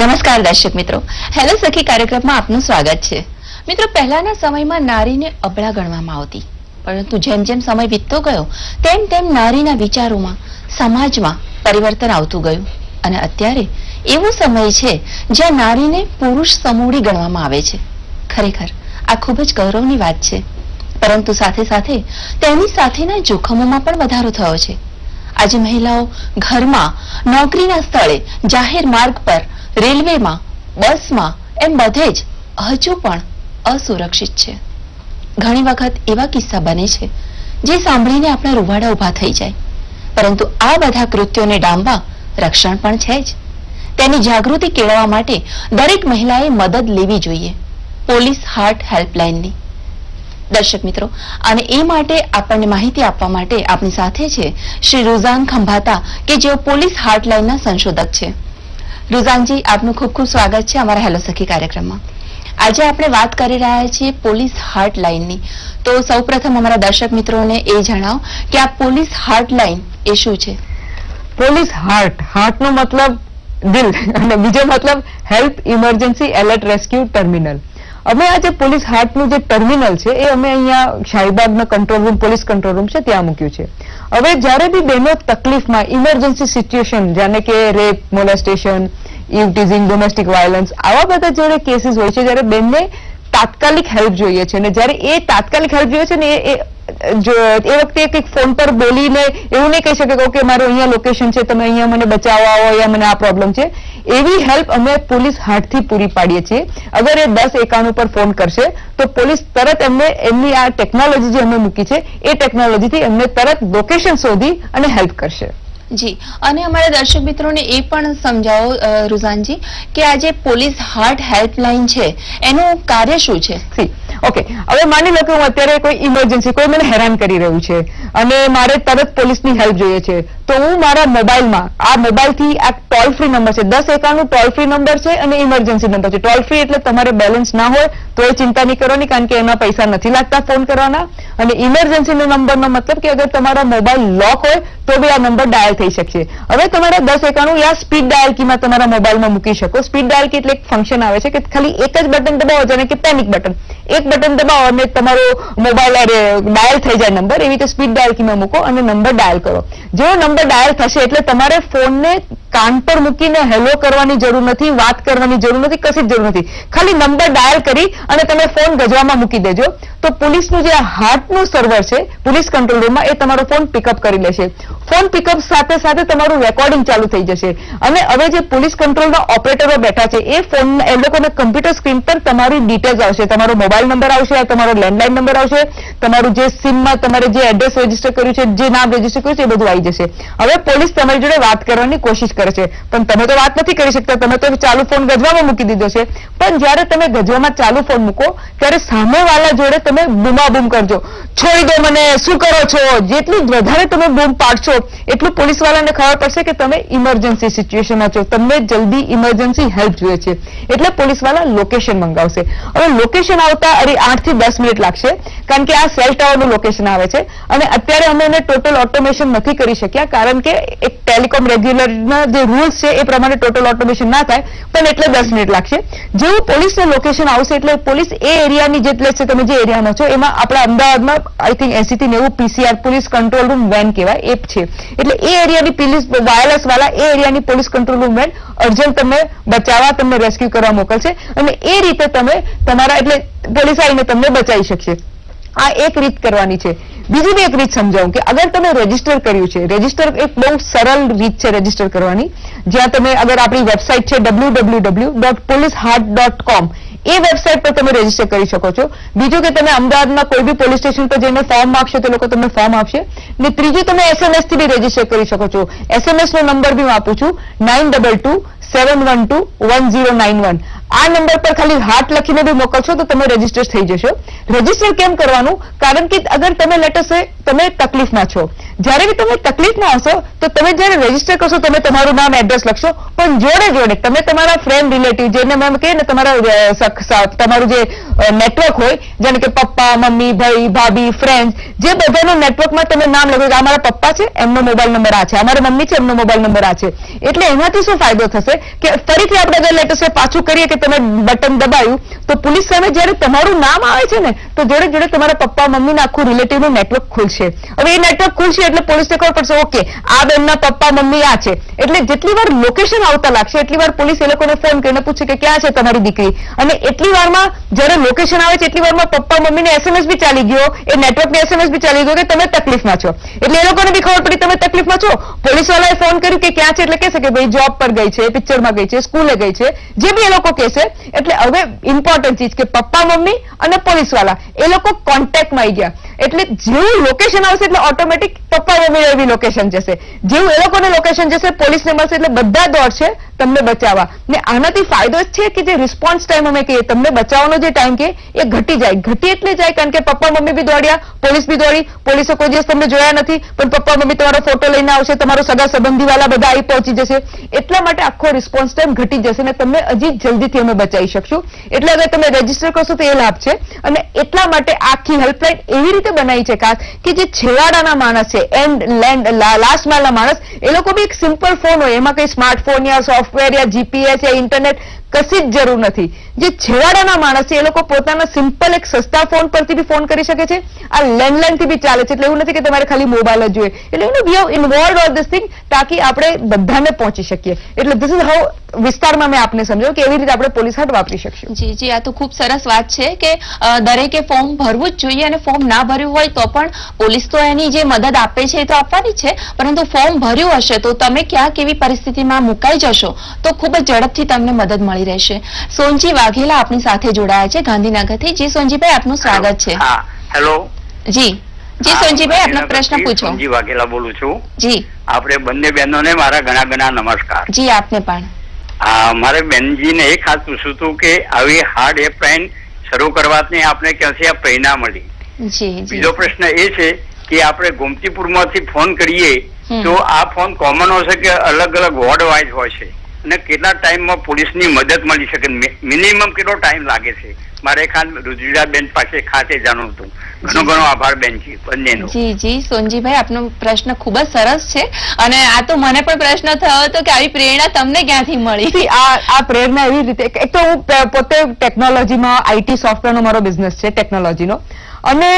નમસ્કાર દર્શક મિત્રો. હેલો સખી કાર્યક્રમમાં આપનું સ્વાગત છે. મિત્રો, પહેલાના સમયમાં નારીને અબળા ગણવામાં આવતી. પરંતુ જેમ જેમ સમય વીતતો ગયો, તેમ તેમ નારીના વિચારોમાં, સમાજમાં પરિવર્તન આવતું ગયું. અને અત્યારે એવો સમય છે, જ્યાં નારીને પુરુષ સમૂળી ગણવામાં આવે છે. ખરેખર, આ ખૂબ જ ગૌરવની વાત છે. પરંતુ સાથે સાથે તેની સાથેના જોખમોમાં પણ વધારો થયો છે. આજે મહિલાઓ ઘરમાં, નોકરીના સ્થળે, જાહેર માર્ગ પર રેલવેમાં, બસમાં, એમ બધે જ હજુ પણ અસુરક્ષિત છે. ઘણી વખત એવા કિસ્સા બને છે, જે સાંભળીને આપણા રૂવાડા ઊભા થઈ જાય. પરંતુ આ બધા કૃત્યોને ડામવા રક્ષણ પણ છે જ. તેની જાગૃતિ કેળવવા માટે દરેક મહિલાએ મદદ લેવી જોઈએ, પોલીસ હાર્ટ હેલ્પલાઇનની. દર્શક મિત્રો, અને એ માટે આપણને માહિતી આપવા માટે આપની સાથે છે શ્રી રૂઝાન ખંભાતા, કે જેઓ પોલીસ હાર્ટલાઇનના સંશોધક છે. રૂઝાનજી આપનું ખૂબ ખૂબ સ્વાગત છે અમારા હેલો સખી કાર્યક્રમમાં. આજે આપણે વાત કરી રહ્યા છીએ પોલીસ હાર્ટલાઇનની. તો સૌપ્રથમ અમારા દર્શક મિત્રોને એ જણાવો કે આ પોલીસ હાર્ટલાઇન એ શું છે? Police heart. હાર્ટનો મતલબ દિલ અને બીજો મતલબ help emergency alert rescue terminal. અમે આ જે પોલીસ હાર્ટનું જે ટર્મિનલ છે, એ અમે અહીંયા શાહીબાગનો control room, police control room છે, ત્યાં મૂક્યું છે. હવે જ્યારે બી બહેનો તકલીફમાં ઇમરજન્સી સિચ્યુએશન જાણે કે rape molestation eve teasing domestic violence આવા બધા જ્યારે કેસીસ હોય છે, જ્યારે બેનને તાત્કાલિક હેલ્પ જોઈએ છે અને જ્યારે એ તાત્કાલિક હેલ્પ જોઈએ છે ને, એ જો, એ વખતે કંઈક ફોન પર બોલીને એવું નહીં કહી શકે કે મારું અહીંયા લોકેશન છે, તમે અહીંયા મને બચાવવા આવો, અહીંયા મને આ પ્રોબ્લેમ છે. એવી હેલ્પ અમે પોલીસ હાથથી પૂરી પાડીએ છીએ. અગર એ દસ એકાણું પર ફોન કરશે તો પોલીસ તરત એમને એમની આ ટેકનોલોજી જે અમે મૂકી છે એ ટેકનોલોજીથી એમને તરત લોકેશન શોધી અને હેલ્પ કરશે. જી અને અમારા દર્શક મિત્રોને એ પણ સમજાવો રુઝાનજી કે આ જે પોલીસ હાર્ટ હેલ્પલાઇન છે એનું કાર્ય શું છે? ઓકે હવે માની લો કે હું અત્યારે કોઈ ઇમરજન્સી કોઈ મને હેરાન કરી રહ્યું છે અને મારે તરત પોલીસની હેલ્પ જોઈએ છે, તો હું મારા મોબાઈલમાં, આ મોબાઈલથી આ ટોલ ફ્રી નંબર છે, દસ એકાણું ટોલ ફ્રી નંબર છે અને ઇમરજન્સી નંબર છે. ટોલ ફ્રી એટલે તમારે બેલેન્સ ના હોય, તો એ ચિંતા નહીં કરવાની, કારણ કે એમાં પૈસા નથી લાગતા ફોન કરવાના. અને ઇમરજન્સીનો નંબરનો મતલબ કે અગર તમારા મોબાઈલ લોક હોય, તો બી આ નંબર ડાયલ થઈ શકશે. હવે તમારા દસ એકાણું યા સ્પીડ ડાયલ કીમાં તમારા મોબાઈલમાં મૂકી શકો. સ્પીડ ડાયલ કી એટલે એક ફંક્શન આવે છે કે ખાલી એક જ બટન દબાવો, જેને કે પેનિક બટન એક બટન દબાવો અને તમારો મોબાઈલ ડાયલ થઈ જાય નંબર એવી રીતે સ્પીડ ડાયલ કીમાં મૂકો અને નંબર ડાયલ કરો. જેવો નંબર ડાયલ થશે એટલે તમારે ફોનને કાન પર મૂકીને હેલો કરવાની જરૂર નથી, વાત કરવાની જરૂર નથી, કશી જ જરૂર નથી. ખાલી નંબર ડાયલ કરી અને તમે ફોન ગજવામાં મૂકી દેજો. તો પોલીસનું જે હાર્ટનું સર્વર છે, પોલીસ કંટ્રોલ રૂમમાં એ તમારો ફોન પિકઅપ કરી લેશે. ફોન પિકઅપ સાથે સાથે તમારું રેકોર્ડિંગ ચાલુ થઈ જશે. અને હવે જે પોલીસ કંટ્રોલના ઓપરેટરો બેઠા છે, એ ફોન એ લોકોને કમ્પ્યુટર સ્ક્રીન પર તમારી ડિટેલ્સ આવશે. તમારો મોબાઈલ નંબર આવશે તમારો લેન્ડલાઇન નંબર આવશે. તમારું જે સિમમાં તમારે જે એડ્રેસ રજિસ્ટર કર્યું છે, જે નામ રજિસ્ટર કર્યું છે, એ બધું આવી જશે. હવે પોલીસ તમારી જોડે વાત કરવાની કોશિશ કરે છે. પણ તમે તો વાત નથી કરી શકતા. તમે તો ચાલુ ફોન ગજવામાં મૂકી દીધો છે. પણ જ્યારે તમે ગજવામાં ચાલુ ફોન મૂકો, ત્યારે સામેવાળા જોડે તમે બૂમાબૂમ કરજો. છોડી દો મને, શું કરો છો? જેટલું વધારે તમે બૂમ પાડશો, એટલું પોલીસવાળાને ખબર પડશે કે તમે ઇમરજન્સી સિચ્યુએશનમાં છો. તમને જલ્દી ઇમરજન્સી હેલ્પ જોઈએ છે. એટલે પોલીસવાળા લોકેશન મંગાવશે. હવે લોકેશન આવતા અરે આઠથી દસ મિનિટ લાગશે, કારણ કે આ સેલ ટાવરનું લોકેશન આવે છે. અને અત્યારે અમે એને ટોટલ ઓટોમેશન નથી કરી શક્યા, કારણ કે એક ટેલિકોમ રેગ્યુલરના જે રૂલ્સ છે એ પ્રમાણે ટોટલ ઓટોમેશન ના થાય, પણ એટલે દસ મિનિટ લાગશે. જેવું પોલીસનું લોકેશન આવશે એટલે પોલીસ એ એરિયાની પ્લેસ છે, તમે જે એરિયામાં છો, એમાં આપણા અમદાવાદમાં આઈ થિંક એસી થી નેવું PCR police control room van કહેવાય, એ છે. એટલે એ એરિયાની પોલીસ વાયરલેસ વાળા એ એરિયાની police control room van urgent તમને બચાવવા, તમને રેસ્ક્યુ કરવા મોકલશે. અને એ રીતે તમે તમારા, એટલે પોલીસ આવીને તમને બચાવી શકશે. આ એક રીત કરવાની છે. બીજી મેં એક રીત સમજાવું કે અગર તમે રજિસ્ટર કર્યું છે રજિસ્ટર એક બહુ સરળ રીત છે રજિસ્ટર કરવાની. જ્યાં તમે અગર આપણી વેબસાઇટ છે કોમ એ વેબસાઇટ પર તમે રજિસ્ટર કરી શકો છો. બીજું કે તમે અમદાવાદમાં કોઈ બી પોલીસ સ્ટેશન પર જઈને ફોર્મ માંગશો તો લોકો તમને ફોર્મ આપશે. ને ત્રીજું તમે એસએમએસથી બી રજિસ્ટર કરી શકો છો. એસએમએસ નો નંબર બી હું આપું છું nine double two seven one two one zero nine one આ નંબર પર ખાલી હાર્ટ લખીને બી મોકલશો તો તમે રજિસ્ટર થઈ જશો. રજિસ્ટર કેમ કરવાનું? કારણ કે અગર તમે લેટસે તમે તકલીફમાં છો. જ્યારે બી તમે તકલીફમાં હશો, તો તમે જ્યારે રજિસ્ટર કરશો, તમે તમારું નામ એડ્રેસ લખશો. પણ જોડે જોડે તમે તમારા ફ્રેન્ડ રિલેટિવ જેને મેમ કહે ને તમારા તમારું જે નેટવર્ક હોય જેને કે પપ્પા, મમ્મી, ભાઈ, ભાભી ફ્રેન્ડ જે બધાના નેટવર્કમાં તમે નામ લખો કે અમારા પપ્પા છે, એમનો મોબાઈલ નંબર આ છે. અમારા મમ્મી છે, એમનો મોબાઈલ નંબર આ છે. એટલે એનાથી શું ફાયદો થશે? કે ફરીથી આપણે અગર લેટસે પાછું કરીએ કે તમે બટન દબાયું, તો પોલીસ સામે જ્યારે તમારું નામ આવે છે ને, તો જોડે જોડે તમારા પપ્પા મમ્મીના આખું રિલેટિવનું નેટવર્ક ખુલશે. હવે એ નેટવર્ક ખુલશે એટલે પોલીસને ખબર પડશે, ઓકે, આ બેનના પપ્પા, મમ્મી આ છે. એટલે જેટલી વાર લોકેશન આવતા લાગશે, એટલી વાર પોલીસ એ લોકોને ફોન કરીને પૂછે કે, ક્યાં છે તમારી દીકરી? અને એટલી વારમાં જ્યારે લોકેશન આવે છે, એટલી વારમાં પપ્પા મમ્મીને એસએમએસ બી ચાલી ગયો, એ નેટવર્કને એસએમએસ બી ચાલી ગયો કે, તમે તકલીફમાં છો. એટલે એ લોકોને બી ખબર પડી, તમે તકલીફમાં છો? પોલીસવાળાએ ફોન કર્યું કે, ક્યાં છે? એટલે કહેશે કે, ભાઈ જોબ પર ગઈ છે પિક્ચરમાં ગઈ છે સ્કૂલે ગઈ છે. જે બી એ લોકો કહેશે એટલે હવે ઇમ્પોર્ટન્ટ ચીજ કે પપ્પા, મમ્મી અને પોલીસવાલા એ લોકો કોન્ટેક્ટમાં આવી ગયા. એટલે જેવું લોકેશન આવશે એટલે ઓટોમેટિક પપ્પા, મમ્મી એવી લોકેશન જશે. જેવું એ લોકોને લોકેશન જશે, પોલીસને મળશે, એટલે બધા દોડશે તમને બચાવવા. ને આનાથી ફાયદો છે કે જે રિસ્પોન્સ ટાઈમ અમે કહીએ, તમને બચાવવાનો જે ટાઈમ કે, એ ઘટી જાય. ઘટી એટલે જાય કારણ કે પપ્પા, મમ્મી બી દોડ્યા, પોલીસ બી દોડી. પોલીસે કોઈ દિવસ તમને જોયા નથી, પણ પપ્પા, મમ્મી તમારો ફોટો લઈને આવશે, તમારો સગા સંબંધીવાલા બધા આવી પહોંચી જશે. એટલા માટે આખો રિસ્પોન્સ ટાઈમ ઘટી જશે અને તમને હજી જલ્દીથી અમે બચાવી શકશો. એટલે હવે તમે રજિસ્ટર કરશો તો એ લાભ છે. અને એટલા માટે આખી હેલ્પલાઇન એવી રીતે બનાવી છે ખાસ કે જે છેવાડાના માણસ છે એન્ડ લેન્ડ લાસ્ટ માઇલના માણસ, એ લોકો બી એક સિમ્પલ ફોન હોય. એમાં કઈ સ્માર્ટફોન યા સોફ્ટવેર યા જીપીએસ યા ઇન્ટરનેટ કશી જ જરૂર નથી. જે છેવાડાના માણસ છે એ લોકો પોતાના સિમ્પલ એક સસ્તા ફોન પરથી બી ફોન કરી શકે છે. આ લેન્ડલાઇનથી બી ચાલે છે. એટલે એવું નથી કે તમારે ખાલી મોબાઈલ જ જોઈએ. એટલે you we have involve all this thing તાકી આપણે બધાને પહોંચી શકીએ. એટલે ધીસ ઇઝ હાઉ વિસ્તારમાં મેં આપને સમજાવ્યું કે એવી રીતે આપણે પોલીસ હાટ વાપરી શકશું. જી જી, આ તો ખૂબ સરસ વાત છે કે દરેકે ફોર્મ ભરવું જ જોઈએ અને ફોર્મ ના ભર્યું હોય તો પણ પોલીસ તો એની જે મદદ આપે છે એ તો આપવાની છે. પરંતુ ફોર્મ ભર્યું હશે તો તમે ક્યાંક એવી પરિસ્થિતિમાં મુકાઈ જશો? તો ખૂબ જ ઝડપથી તમને મદદ મળી રહેશે. સોનજી વાઘેલા આપણી સાથે જોડાયા છે. ગાંધીનગરથી. જી સોનજીભાઈ આપનું સ્વાગત છે. હેલો. જી. જી સોનજીભાઈ આપનો પ્રશ્ન પૂછો. સોનજી વાઘેલા બોલું છું. જી. આપણે બંને બહેનોને મારા ઘણા ઘણા નમસ્કાર. જી આપને પણ. મારે બેનજીને એ ખાસ પૂછવું હતું કે આવી હાર્ડ એપ્લાઇન શરૂ કરવાથી આપણે ક્યાંથી આ પ્રેરણા મળી? જી બીજો પ્રશ્ન એ છે કે આપણે ગોમતીપુરમાંથી ફોન કરીએ તો આ ફોન કોમન હશે કે અલગ અલગ વોર્ડ વાઇઝ હોય છે? અને કેટલા ટાઈમમાં પોલીસની મદદ મળી શકે? મિનિમમ કેટલો ટાઈમ લાગે છે? મારે ખાન રુજિરાબેન પાસે ખાતે જાણવું હતું. ઘણો ઘણો આભાર બેનજી બંનેનો. જી જી સોનજીભાઈ આપનો પ્રશ્ન ખૂબ જ સરસ છે. અને આ તો મને પણ પ્રશ્ન થયો હતો કે આવી પ્રેરણા તમને ક્યાંથી મળી? આ આ પ્રેરણા એવી રીતે એક તો હું પોતે ટેકનોલોજીમાં આઈટી સોફ્ટવેરનો મારો બિઝનેસ છે ટેકનોલોજીનો. અને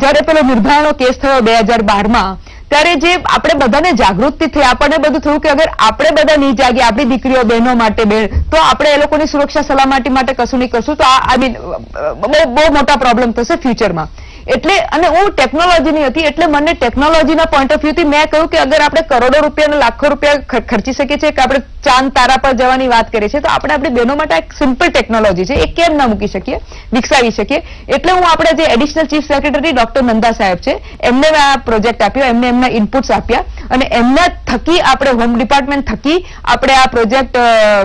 જ્યારે પેલો નિર્ભયાનો કેસ થયો બે હજાર બારમાં ત્યારે જે આપણે બધાને જાગૃતિ થઈ આપણને બધું થયું કે અગર આપણે બધા નહીં જાગીએ, આપણી દીકરીઓ બહેનો માટે બેન તો આપણે એ લોકોની સુરક્ષા સલામતી માટે કશું નહીં કરશું. તો આ આઈ મીન બહુ મોટા પ્રોબ્લેમ થશે ફ્યુચરમાં એટલે અને હું ટેકનોલોજીની હતી એટલે મને ટેકનોલોજીના પોઈન્ટ ઓફ વ્યૂથી મેં કહ્યું કે અગર આપણે કરોડો રૂપિયા લાખો રૂપિયા ખર્ચી શકીએ છીએ કે આપણે ચાંદ, તારા પર જવાની વાત કરીએ છીએ, તો આપણે આપણી બહેનો માટે એક સિમ્પલ ટેકનોલોજી છે. એ કેમ ના મૂકી શકીએ? વિકસાવી શકીએ? એટલે હું આપણે જે additional chief secretary doctor Nanda સાહેબ છે, એમને આ પ્રોજેક્ટ આપ્યો, એમને એમના ઇનપુટ્સ આપ્યા અને એમના થકી આપણે હોમ ડિપાર્ટમેન્ટ થકી આપણે આ પ્રોજેક્ટ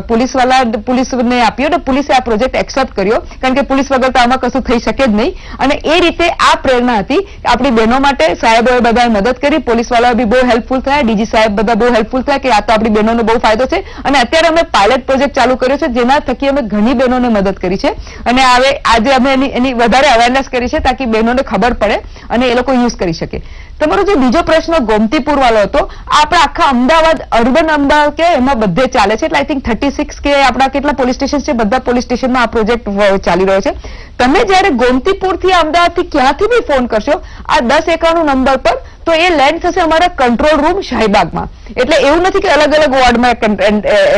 પોલીસવાલા, પોલીસને આપ્યો અને પોલીસે આ પ્રોજેક્ટ એક્સેપ્ટ કર્યો. કારણ કે પોલીસ વગર તો આમાં કશું થઈ શકે જ નહીં. અને એ રીતે આ પ્રેરણા હતી આપણી બહેનો માટે સાહેબોએ બધાએ મદદ કરી પોલીસ વાળાઓ બી બહુ હેલ્પફુલ થયા, ડીજી સાહેબ બધા બહુ હેલ્પફુલ થયા કે આ તો આપણી બહેનોનો બહુ ફાયદો છે. અને અત્યારે અમે પાયલટ પ્રોજેક્ટ ચાલુ કર્યો છે, જેના થકી અમે ઘણી બહેનોને મદદ કરી છે. અને હવે આજે અમે એની વધારે અવેરનેસ કરી છે, તાકી બહેનોને ખબર પડે અને એ લોકો યુઝ કરી શકે. તમારો જે બીજો પ્રશ્ન ગોમતીપુર વાળો હતો, આપણા આખા અમદાવાદ, અર્બન અમદાવાદ કે એમાં બધે ચાલે છે? એટલે આઈ થિંક થર્ટી સિક્સ કે આપણા કેટલા પોલીસ સ્ટેશન છે, બધા પોલીસ સ્ટેશનમાં આ પ્રોજેક્ટ ચાલી રહ્યો છે. તમે જ્યારે ગોમતીપુરથી અમદાવાદથી ક્યાંથી બી ફોન કરશો, આ દસ એકાણું નંબર પર તો એ લેન્ડ થશે અમારા કંટ્રોલ રૂમ શાહીબાગમાં. એટલે એવું નથી કે અલગ અલગ વોર્ડમાં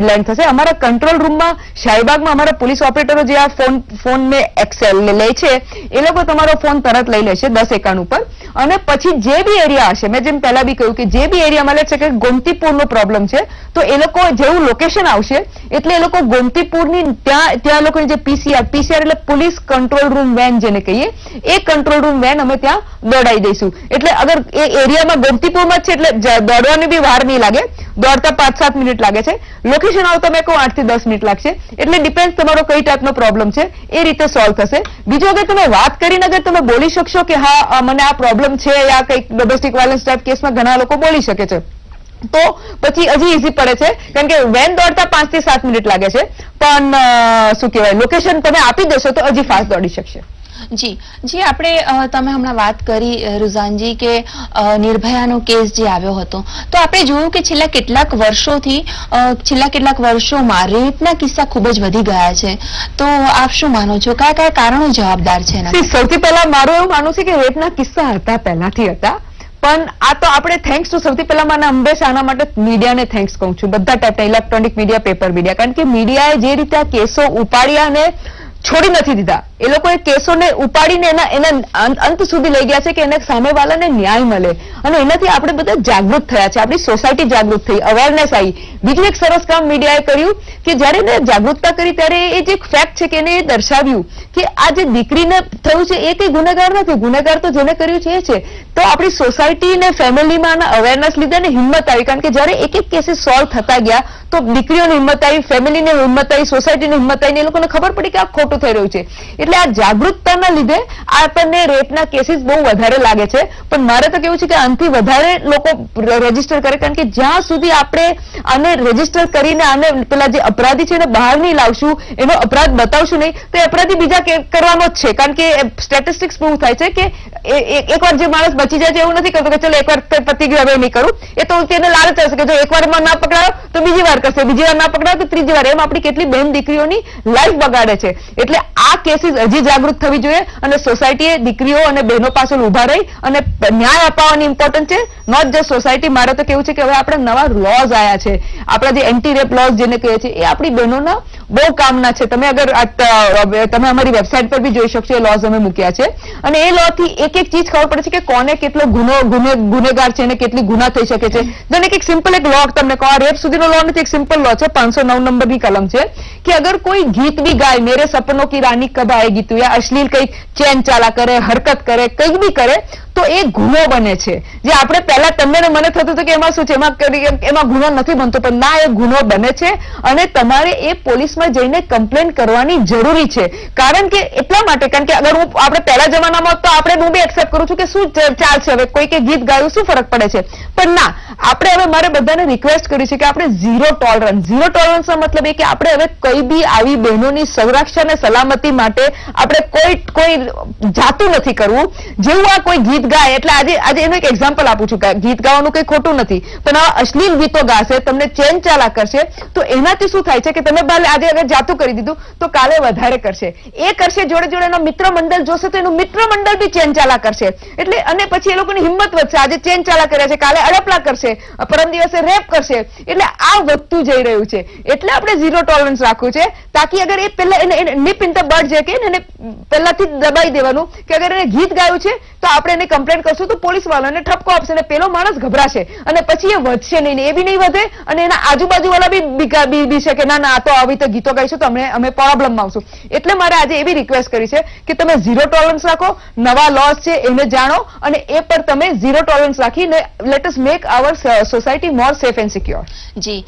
લેન્ડ થશે. અમારા કંટ્રોલ રૂમમાં શાહીબાગમાં અમારા પોલીસ ઓપરેટરો જે આ ફોન ફોનને એક્સેલ લે છે, એ લોકો તમારો ફોન તરત લઈ લેશે દસ એકાણું ઉપર. અને પછી જે બી એરિયા હશે, મેં જેમ પહેલા બી કહ્યું કે જે બી એરિયામાં લે છે કે ગોમતીપુરનો પ્રોબ્લેમ છે, તો એ લોકો જેવું લોકેશન આવશે, એટલે એ લોકો ગોમતીપુરની ત્યાં ત્યાં લોકોની જે પીસીઆર પીસીઆર એટલે પોલીસ કંટ્રોલ રૂમ વેન જેને કહીએ, એ કંટ્રોલ રૂમ વેન અમે ત્યાં દોડાઈ દઈશું. એટલે અગર એ એરિયામાં ગમતીપુરમાં છે એટલે દોડવાની બી વાર નહીં લાગે. દોડતા પાંચ સાત મિનિટ લાગે છે. લોકેશન આવતા મેં કહું આઠથી દસ મિનિટ લાગશે. એટલે ડિપેન્ડ તમારો કઈ ટાઈપનો પ્રોબ્લેમ છે, એ રીતે સોલ્વ થશે. બીજો અગર તમે વાત કરીને અગર તમે બોલી શકશો કે હા મને આ પ્રોબ્લેમ છે યા કંઈક ડોમેસ્ટિક વાયલન્સ ટાઈપ કેસમાં ઘણા લોકો બોલી શકે છે. તો પછી હજી ઈઝી પડે છે. કારણ કે વેન દોડતા પાંચથી સાત મિનિટ લાગે છે. પણ શું કહેવાય લોકેશન તમે આપી દેશો તો હજી ફાસ્ટ દોડી શકશે. જી. જી આપણે તમે હમણાં વાત કરી રુઝાનજી કે નિર્ભયાનો કેસ જે આવ્યો હતો. તો આપણે જોયું કે છેલ્લા કેટલાક વર્ષોથી છેલ્લા કેટલાક વર્ષોમાં રેપના કિસ્સા ખૂબ જ વધી ગયા છે. તો આપ શું માનો છો? કયા કયા કારણો જવાબદાર છે સૌથી પહેલા મારું એવું માનવું છે કે રેપના કિસ્સા હતા પહેલાથી હતા. પણ આ તો આપણે થેન્ક્સ ટુ સૌથી પહેલા મને અંબેશ આના માટે મીડિયાને થેન્ક્સ કહું છું. બધા ટાઈપના ઇલેક્ટ્રોનિક મીડિયા પેપર મીડિયા કારણ કે મીડિયાએ જે રીતે આ કેસો ઉપાડ્યા અને છોડી નથી દીધા. એ લોકોએ કેસોને ઉપાડીને એના એના અંત- સુધી લઈ ગયા છે કે એને સામેવાળાને ન્યાય મળે. અને એનાથી આપણે બધા જાગૃત થયા છે. આપણી સોસાયટી જાગૃત થઈ. અવેરનેસ આવી. બીજું એક સરસ કામ મીડિયાએ કર્યું કે જ્યારે એને જાગૃતતા કરી ત્યારે એ જે ફેક્ટ છે કે એને એ દર્શાવ્યું કે આ જે દીકરીને થયું છે એ કંઈ ગુનેગાર નથી. ગુનેગાર તો જેને કર્યું છે એ છે. તો આપણી સોસાયટી ને ફેમિલીમાં અવેરનેસ લીધે ને હિંમત આવી. કારણ કે જ્યારે એક એક કેસીસ સોલ્વ થતા ગયા, તો દીકરીઓને હિંમત આવી ફેમિલીને હિંમત આવી સોસાયટીની હિંમત આવીને એ લોકોને ખબર પડી કે આ ખોટું થઈ રહ્યું છે. એટલે આ જાગૃતતાના લીધે આપણને રેપના કેસીસ બહુ વધારે લાગે છે. પણ મારે તો કેવું છે કે આનાથી વધારે લોકો રજિસ્ટર કરે કારણ કે જ્યાં સુધી આપણે આને રજિસ્ટર કરીને આને પેલા જે અપરાધી છે એને બહાર નહીં લાવશું, એનો અપરાધ બતાવશું નહીં, તો અપરાધી બીજા કરવાનો જ છે. કારણ કે સ્ટેટિસ્ટિક્સ પ્રૂવ થાય છે કે એકવાર જે માણસ બચી જાય છે એવું નથી કરતો કે ચલો એકવાર પતી ગયું હવે નહીં કરું. એ તો તેને લાલચ હશે કે જો એકવારમાં ના પકડાયો તો બીજી વાર કરશે. બીજી વાર ના પકડાયો તો ત્રીજી વાર. એમ આપણી કેટલી બેન દીકરીઓની લાઈફ બગાડે છે. એટલે આ કેસીસ હજી જાગૃત થવી જોઈએ અને સોસાયટીએ દીકરીઓ અને બહેનો પાછળ ઊભા રહી અને ન્યાય અપાવવાની ઇમ્પોર્ટન્ટ છે. નોટ જસ્ટ સોસાયટી મારે તો કેવું છે કે હવે આપણે નવા લોઝ આવ્યા છે. આપણા જે એન્ટી રેપ લોઝ જેને કહીએ છીએ, એ આપણી બહેનોના બહુ કામના છે. તમે અગર તમે અમારી વેબસાઇટ પર બી જોઈ શકશો, એ લોઝ અમે મૂક્યા છે. અને એ લો થી એક એક ચીજ ખબર પડે છે કે કોને કેટલો ગુનો ગુને ગુનેગાર છે અને કેટલી ગુના થઈ શકે છે. જેને એક સિમ્પલ એક લો તમને કહો રેપ સુધીનો લો નથી, એક સિમ્પલ લો છે. પાંચસો નવ નંબરની કલમ છે કે અગર કોઈ ગીત બી ગાય, મેરે સપનો કી રાની કબ આएगी તું યા અશ્લીલ કંઈક ચેન ચાલા કરે, હરકત કરે, કંઈક બી કરે, તો એ ગુનો બને છે. જે આપણે પહેલા તમને મને થતું હતું કે એમાં શું છે? એમાં એમાં ગુનો નથી બનતો, પણ ના, એ ગુનો બને છે અને તમારે એ પોલીસમાં જઈને કમ્પ્લેન કરવાની જરૂરી છે. કારણ કે એટલા માટે, કારણ કે અગર હું આપણે પહેલા જમાનામાં તો આપણે હું બી એક્સેપ્ટ કરું છું કે શું ચાલશે હવે? કોઈ કે ગીત ગાયું, શું ફરક પડે છે? પણ ના, આપણે હવે મારે બધાને રિક્વેસ્ટ કરી છે કે આપણે ઝીરો ટોલરન્સ ઝીરો ટોલરન્સનો મતલબ એ કે આપણે હવે કઈ બી આવી બહેનોની સંરક્ષણ અને સલામતી માટે આપણે કોઈ કોઈ જાતું નથી કરવું. જેવું આ કોઈ ગીત ગાય, એટલે આજે આજે એનું એક એક્ઝામ્પલ આપું છું ગીત ગાવાનું કંઈ ખોટું નથી. પણ આ અશ્લીલ ગીતો ગાશે, તમને ચેન ચાલા કરશે, તો એનાથી શું થાય છે કે તમે ભલે આજે અગર જાતું કરી દીધું, તો કાલે વધારે કરશે. એ કરશે જોડે જોડે એનો મિત્ર મંડળ જોશે, તો એનું મિત્ર મંડળ બી ચેન ચાલા કરશે. એટલે, અને પછી એ લોકોની હિંમત વધશે. આજે ચેન ચાલા કર્યા છે, કાલે અડપલા કરશે, પરમ દિવસે રેપ કરશે. એટલે આ વધતું જઈ રહ્યું છે. એટલે આપણે ઝીરો ટોલરન્સ રાખવું છે, તાકી અગર એ પહેલા નિપ ઇન ધ બર્ડ છે કે એને પહેલાથી દબાઈ દેવાનું કે અગર એને ગીત ગાયું છે, તો આપણે એને કમ્પ્લેન કરશું, તો પોલીસ વાળાને ઠપકો આપશે અને પેલો માણસ ગભરાશે. અને પછી એ વધશે નહીં એ બી નહીં વધે અને એના આજુબાજુ વાળા બી છે કે ના ના તો આવી તો ગીતો ગાઈશું, તો અમે અમે પ્રોબ્લમમાં આવશું. એટલે મારે આજે એવી રિક્વેસ્ટ કરી છે કે તમે ઝીરો ટોલરન્સ રાખો, નવા લોસ છે, એને જાણો અને એ પર તમે ઝીરો ટોલરન્સ રાખીને let us make our society more safe and secure G.